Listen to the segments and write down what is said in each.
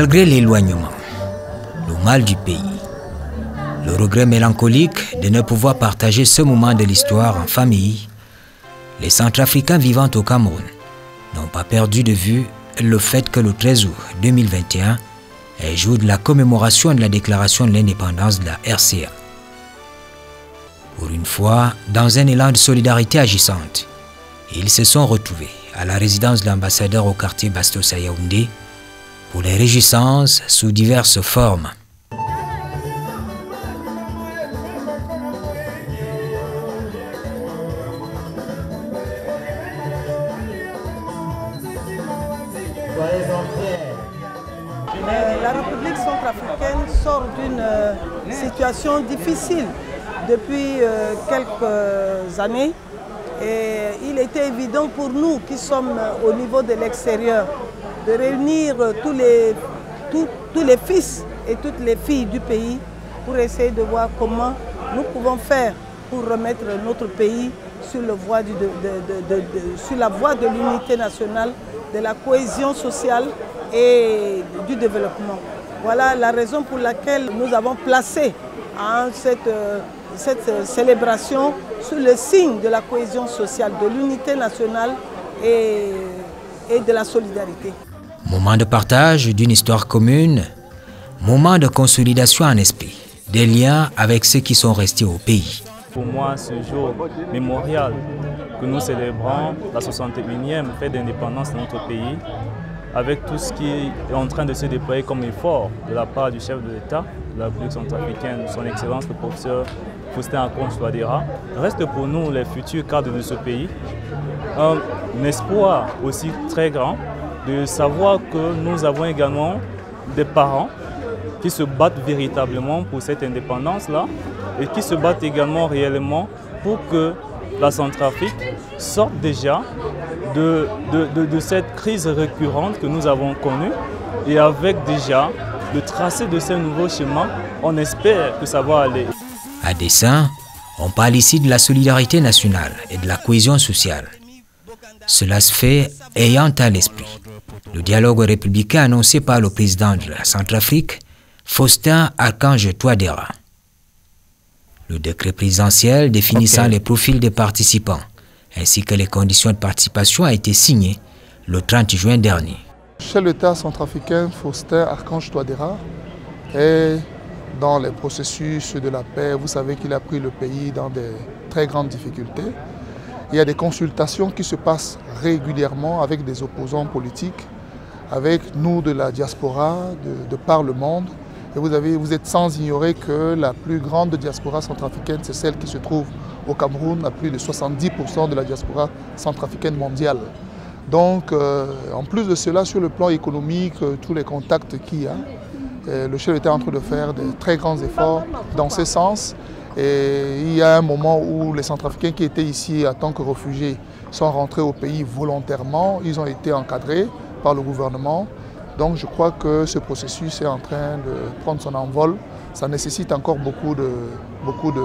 Malgré l'éloignement, le mal du pays, le regret mélancolique de ne pouvoir partager ce moment de l'histoire en famille, les Centrafricains vivant au Cameroun n'ont pas perdu de vue le fait que le 13 août 2021 est jour de la commémoration de la déclaration de l'indépendance de la RCA. Pour une fois, dans un élan de solidarité agissante, ils se sont retrouvés à la résidence de l'ambassadeur au quartier Bastos pour les réjouissances sous diverses formes. La République centrafricaine sort d'une situation difficile depuis quelques années et il était évident pour nous qui sommes au niveau de l'extérieur de réunir tous les, tous, tous les fils et toutes les filles du pays pour essayer de voir comment nous pouvons faire pour remettre notre pays sur, le voie du, de, de, de, sur la voie de l'unité nationale, de la cohésion sociale et du développement. Voilà la raison pour laquelle nous avons placé hein, cette, cette célébration sous le signe de la cohésion sociale, de l'unité nationale et, et de la solidarité. Moment de partage d'une histoire commune, moment de consolidation en esprit, des liens avec ceux qui sont restés au pays. Pour moi, ce jour mémorial que nous célébrons, la 61e fête d'indépendance de notre pays, avec tout ce qui est en train de se déployer comme effort de la part du chef de l'État, de la République centrafricaine, son Excellence le professeur Faustin Akonch Touadéra, reste pour nous les futurs cadres de ce pays un espoir aussi très grand de savoir que nous avons également des parents qui se battent véritablement pour cette indépendance-là et qui se battent également réellement pour que la Centrafrique sorte déjà de, de, de, cette crise récurrente que nous avons connue et avec déjà le tracé de ce nouveau chemin, on espère que ça va aller. À dessein, on parle ici de la solidarité nationale et de la cohésion sociale. Cela se fait ayant à l'esprit le dialogue républicain annoncé par le président de la Centrafrique, Faustin Archange Touadéra. Le décret présidentiel définissant okay. les profils des participants ainsi que les conditions de participation a été signé le 30 juin dernier. Chez l'État centrafricain, Faustin Archange Touadéra est dans les processus de la paix. Vous savez qu'il a pris le pays dans de très grandes difficultés. Il y a des consultations qui se passent régulièrement avec des opposants politiques, avec nous de la diaspora, de, par le monde. Et vous, avez, vous êtes sans ignorer que la plus grande diaspora centrafricaine, c'est celle qui se trouve au Cameroun, à plus de 70% de la diaspora centrafricaine mondiale. Donc, euh, en plus de cela, sur le plan économique, euh, tous les contacts qu'il y a, euh, le chef était en train de faire de très grands efforts dans ce sens. Et il y a un moment où les Centrafricains qui étaient ici en tant que réfugiés sont rentrés au pays volontairement. Ils ont été encadrés par le gouvernement. Donc je crois que ce processus est en train de prendre son envol. Ça nécessite encore beaucoup de, beaucoup de,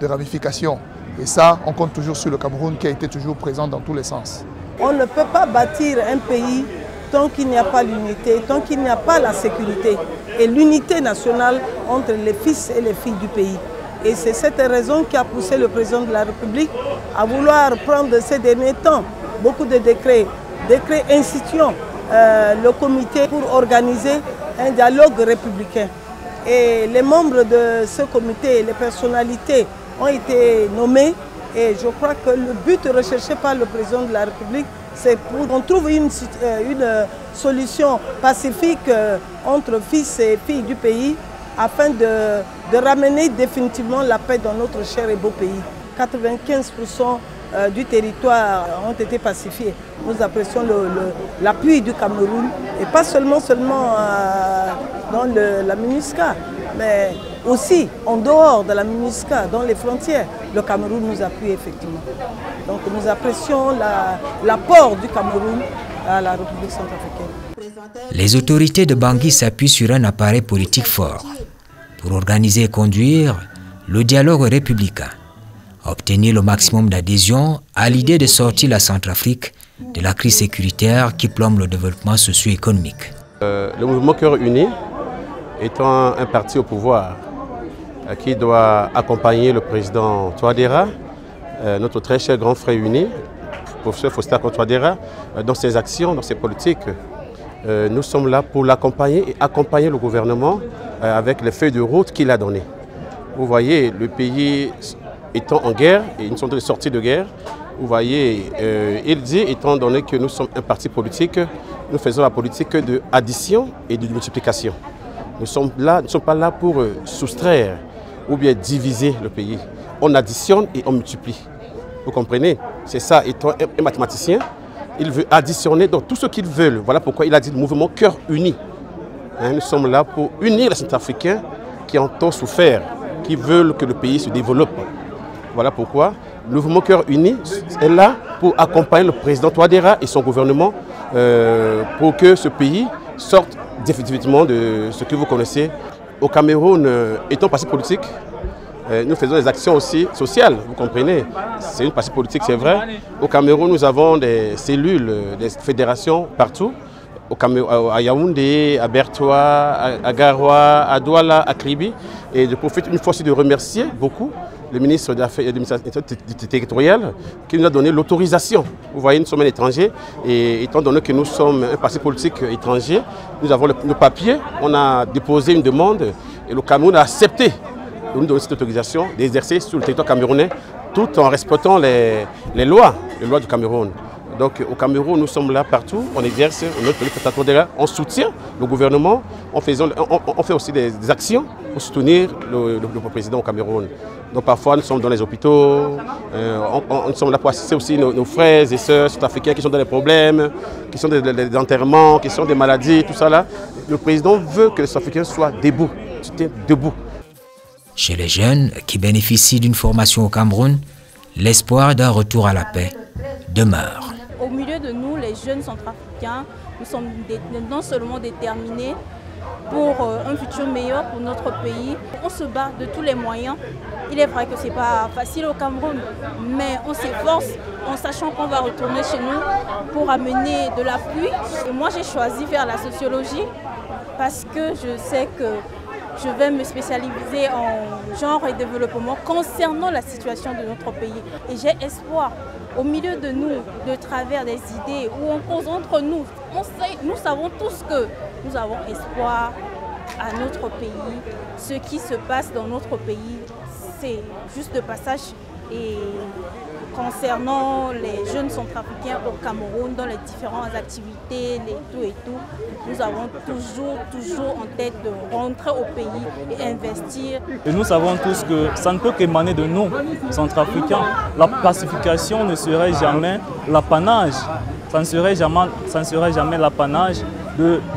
de ramifications. Et ça, on compte toujours sur le Cameroun qui a été toujours présent dans tous les sens. On ne peut pas bâtir un pays tant qu'il n'y a pas l'unité, tant qu'il n'y a pas la sécurité et l'unité nationale entre les fils et les filles du pays. Et c'est cette raison qui a poussé le président de la République à vouloir prendre ces derniers temps beaucoup de décrets, décrets instituant euh, le comité pour organiser un dialogue républicain. Et les membres de ce comité, les personnalités ont été nommés et je crois que le but recherché par le président de la République, c'est qu'on trouve une, une, solution pacifique entre fils et filles du pays afin de, de, ramener définitivement la paix dans notre cher et beau pays. 95% du territoire ont été pacifiés. Nous apprécions l'appui du Cameroun et pas seulement, seulement euh, dans la MINUSCA, mais aussi en dehors de la MINUSCA, dans les frontières. Le Cameroun nous appuie effectivement. Donc nous apprécions l'apport la, du Cameroun à la République centrafricaine. Les autorités de Bangui s'appuient sur un appareil politique fort pour organiser et conduire le dialogue républicain, obtenir le maximum d'adhésion à l'idée de sortir la Centrafrique de la crise sécuritaire qui plombe le développement socio-économique. le mouvement Cœur Uni étant un parti au pouvoir qui doit accompagner le président Touadéra, notre très cher grand frère uni, professeur Faustin Touadéra, dans ses actions, dans ses politiques. Nous sommes là pour l'accompagner et accompagner le gouvernement avec les feuilles de route qu'il a données. Vous voyez, le pays étant en guerre, et sorte de sortie de guerre, vous voyez, euh, il dit, étant donné que nous sommes un parti politique, nous faisons la politique de addition et de multiplication. Nous sommes là, ne sommes pas là pour euh, soustraire ou bien diviser le pays. On additionne et on multiplie. Vous comprenez? C'est ça, étant un mathématicien, il veut additionner donc tout ce qu'il veut. Voilà pourquoi il a dit le mouvement cœur uni. Hein, nous sommes là pour unir les Centrafricains qui ont tant souffert, qui veulent que le pays se développe. Voilà pourquoi le mouvement Cœur Uni est là pour accompagner le président Touadéra et son gouvernement euh, pour que ce pays sorte définitivement de ce que vous connaissez. Au Cameroun, euh, étant parti politique, euh, nous faisons des actions aussi sociales, vous comprenez. C'est une partie politique, c'est vrai. Au Cameroun, nous avons des cellules, des fédérations partout. Au Cameroun, à Yaoundé, à Bertois, à Garoua, à Douala, à Kribi. Et je profite une fois aussi de remercier beaucoup le ministre de l'Affaires territoriale qui nous a donné l'autorisation. Vous voyez, nous sommes un étranger et étant donné que nous sommes un parti politique étranger, nous avons le, papier, on a déposé une demande et le Cameroun a accepté de nous donner cette autorisation d'exercer sur le territoire camerounais tout en respectant les lois, les lois du Cameroun. Donc au Cameroun, nous sommes là partout, on exerce notre politique on soutient le gouvernement, on fait, aussi des, actions pour soutenir le, président au Cameroun. Donc parfois nous sommes dans les hôpitaux, euh, nous sommes là pour assister aussi nos, frères et sœurs sud-africains qui sont dans des problèmes, qui sont des, des, enterrements, qui sont des maladies, tout ça là. Le président veut que les Sud-Africains soient debout, debout. Chez les jeunes qui bénéficient d'une formation au Cameroun, l'espoir d'un retour à la paix demeure milieu de nous, les jeunes centrafricains, nous sommes non seulement déterminés pour euh, un futur meilleur pour notre pays. On se bat de tous les moyens. Il est vrai que ce n'est pas facile au Cameroun, mais on s'efforce en sachant qu'on va retourner chez nous pour amener de l'appui. Et moi, j'ai choisi faire la sociologie parce que je sais que je vais me spécialiser en genre et développement concernant la situation de notre pays. Et j'ai espoir au milieu de nous, de travers des idées, où on cause entre nous. nous savons tous que nous avons espoir à notre pays. Ce qui se passe dans notre pays, c'est juste de passage. Et concernant les jeunes centrafricains au Cameroun, dans les différentes activités, les tout et tout, nous avons toujours, toujours en tête de rentrer au pays et investir. Et nous savons tous que ça ne peut qu'émaner de nous, centrafricains. La pacification ne serait jamais l'apanage, ça ne serait jamais, ça ne serait jamais l'apanage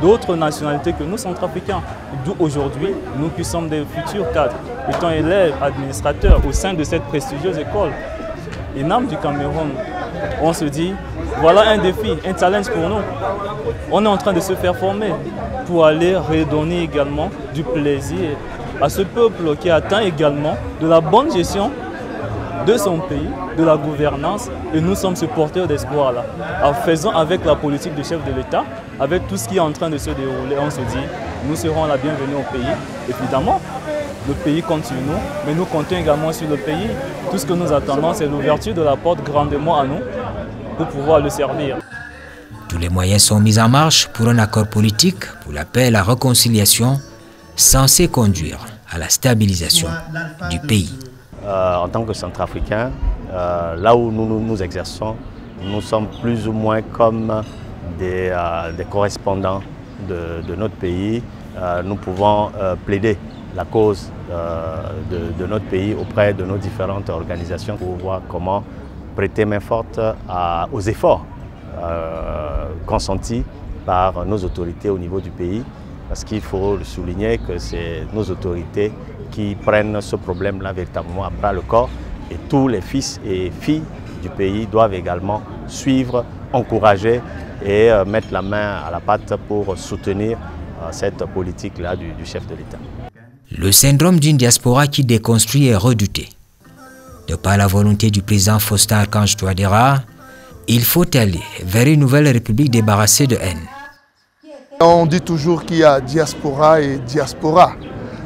d'autres nationalités que nous, centrafricains. D'où aujourd'hui, nous qui sommes des futurs cadres, étant élèves, administrateurs au sein de cette prestigieuse école, INAM du Cameroun, on se dit, voilà un défi, un challenge pour nous. On est en train de se faire former pour aller redonner également du plaisir à ce peuple qui atteint également de la bonne gestion de son pays, de la gouvernance, et nous sommes ce porteur d'espoir-là. En faisant avec la politique du chef de l'État, avec tout ce qui est en train de se dérouler, on se dit, nous serons la bienvenue au pays. Évidemment, le pays compte sur nous, mais nous comptons également sur le pays. Tout ce que nous attendons, c'est l'ouverture de la porte grandement à nous pour pouvoir le servir. Tous les moyens sont mis en marche pour un accord politique, pour la paix et la réconciliation, censé conduire à la stabilisation du pays. Euh, en tant que Centrafricains, euh, là où nous, nous, exerçons, nous sommes plus ou moins comme des, euh, correspondants de, notre pays. nous pouvons plaider la cause de, notre pays auprès de nos différentes organisations pour voir comment prêter main forte aux efforts consentis par nos autorités au niveau du pays. Parce qu'il faut souligner que c'est nos autorités qui prennent ce problème-là véritablement à bras le corps et tous les fils et filles du pays doivent également suivre, encourager et euh, mettre la main à la pâte pour soutenir euh, cette politique-là du, chef de l'État. Le syndrome d'une diaspora qui déconstruit est redouté. De par la volonté du président Faustin Archange Touadéra, il faut aller vers une nouvelle république débarrassée de haine. On dit toujours qu'il y a diaspora et diaspora.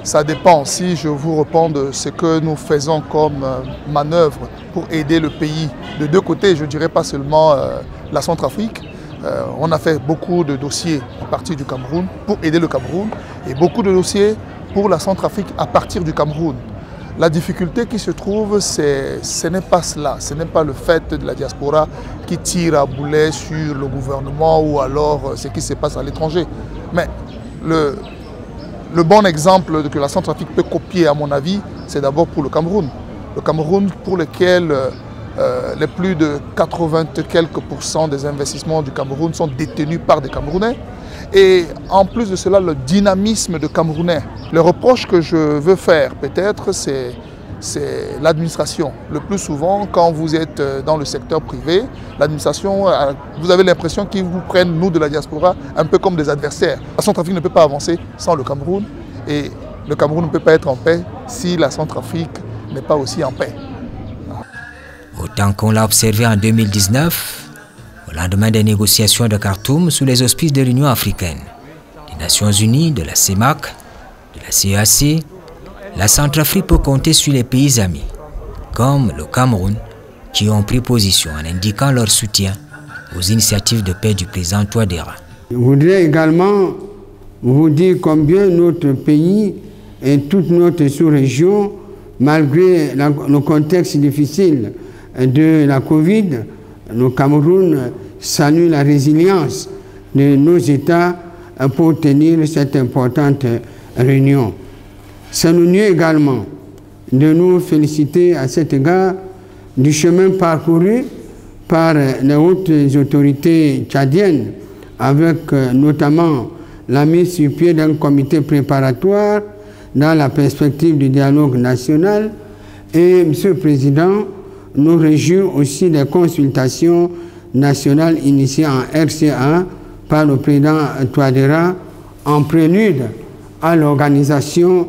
Ça dépend. Si je vous réponds de ce que nous faisons comme euh, manœuvre pour aider le pays de deux côtés, je ne dirais pas seulement euh, la Centrafrique. Euh, on a fait beaucoup de dossiers à partir du Cameroun pour aider le Cameroun et beaucoup de dossiers pour la Centrafrique à partir du Cameroun. La difficulté qui se trouve, ce n'est pas cela, ce n'est pas le fait de la diaspora qui tire à boulet sur le gouvernement ou alors ce qui se passe à l'étranger. Mais le, bon exemple que la Centrafrique peut copier, à mon avis, c'est d'abord pour le Cameroun. Le Cameroun pour lequel euh, les plus de 80 quelques pourcents des investissements du Cameroun sont détenus par des Camerounais. Et en plus de cela, le dynamisme de Camerounais. Le reproche que je veux faire, peut-être, c'est l'administration. Le plus souvent, quand vous êtes dans le secteur privé, l'administration, vous avez l'impression qu'ils vous prennent, nous de la diaspora, un peu comme des adversaires. La Centrafrique ne peut pas avancer sans le Cameroun et le Cameroun ne peut pas être en paix si la Centrafrique n'est pas aussi en paix. Autant qu'on l'a observé en 2019, au lendemain des négociations de Khartoum sous les auspices de l'Union africaine, des Nations unies, de la CEMAC, de la CAC, la Centrafrique peut compter sur les pays amis, comme le Cameroun, qui ont pris position en indiquant leur soutien aux initiatives de paix du président Touadéra. Je voudrais également vous dire combien notre pays et toute notre sous-région, malgré le contexte difficile de la Covid, le Cameroun salue la résilience de nos États pour tenir cette importante réunion. C'est nous également de nous féliciter à cet égard du chemin parcouru par les hautes autorités tchadiennes, avec notamment la mise sur pied d'un comité préparatoire dans la perspective du dialogue national. Et, Monsieur le Président, nous réjouissons aussi des consultations nationales initiées en RCA par le président Touadéra en prélude à l'organisation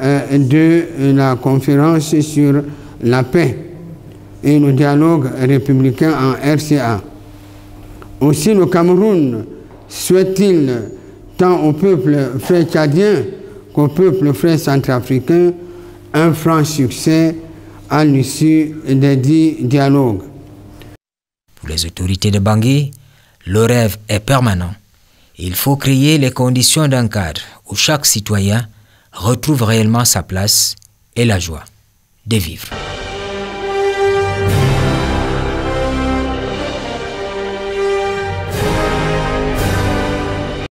de la conférence sur la paix et le dialogue républicain en RCA. Aussi le Cameroun souhaite-t-il tant au peuple frère tchadien qu'au peuple frère centrafricain un franc succès l'issue des dix. Pour les autorités de Bangui, le rêve est permanent. Il faut créer les conditions d'un cadre où chaque citoyen retrouve réellement sa place et la joie de vivre.